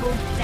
level.